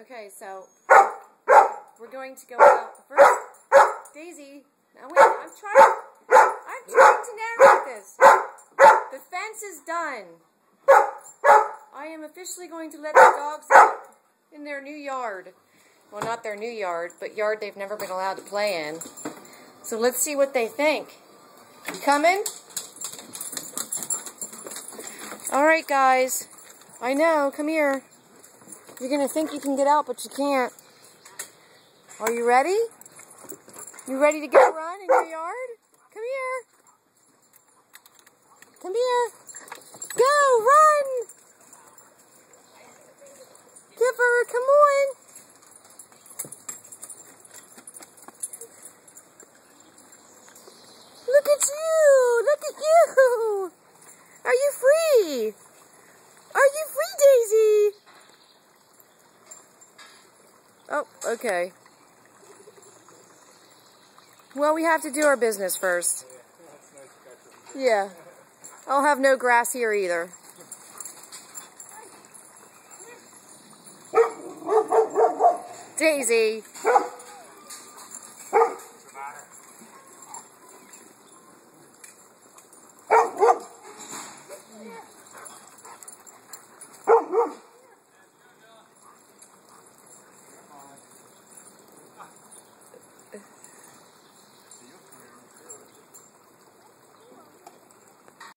Okay, so we're going to go out first. Daisy, now wait, I'm trying. I'm trying to narrate this. The fence is done. I am officially going to let the dogs out in their new yard. Well, not their new yard, but yard they've never been allowed to play in. So let's see what they think. You coming? All right, guys. I know. Come here. You're going to think you can get out, but you can't. Are you ready? You ready to go run in your yard? Come here. Come here. Go, run. Kipper, come on. Look at you. Look at you. Are you free? Are you free, Daisy? Oh, okay. Well, we have to do our business first. Yeah. I'll have no grass here either. Daisy.